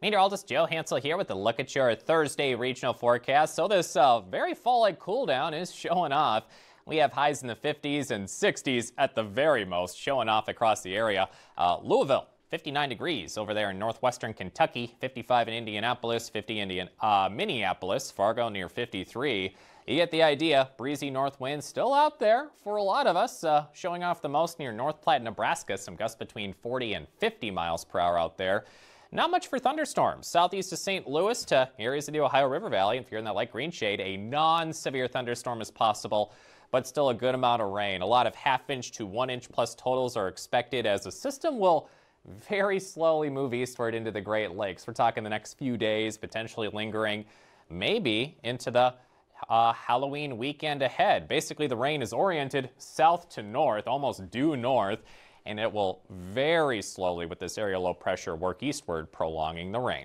Meteorologist Joe Hansel here with a look at your Thursday regional forecast. So this uh, very fall-like cool down is showing off. We have highs in the 50s and 60s at the very most, showing off across the area. Uh, Louisville, 59 degrees over there in northwestern Kentucky, 55 in Indianapolis, 50 in uh, Minneapolis, Fargo near 53. You get the idea. Breezy north winds still out there for a lot of us, uh, showing off the most near North Platte, Nebraska. Some gusts between 40 and 50 miles per hour out there. Not much for thunderstorms. Southeast of St. Louis to areas of the Ohio River Valley. If you're in that light green shade, a non-severe thunderstorm is possible, but still a good amount of rain. A lot of half inch to one inch plus totals are expected as the system will very slowly move eastward into the Great Lakes. We're talking the next few days, potentially lingering maybe into the uh, Halloween weekend ahead. Basically, the rain is oriented south to north, almost due north, and it will very slowly with this area low pressure work eastward, prolonging the rain.